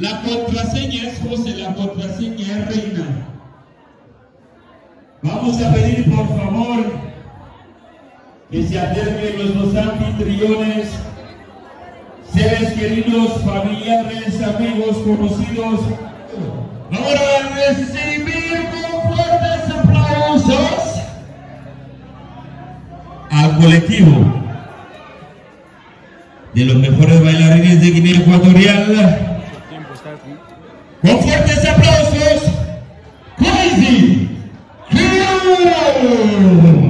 La contraseña es José, la contraseña es Reina. Vamos a pedir por favor que se acerquen los dos anfitriones, seres queridos, familiares, amigos, conocidos. Ahora recibir con fuertes aplausos al colectivo de los mejores bailarines de Guinea Ecuatorial. Con fuertes aplausos, Crazy Crew.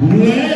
Yeah.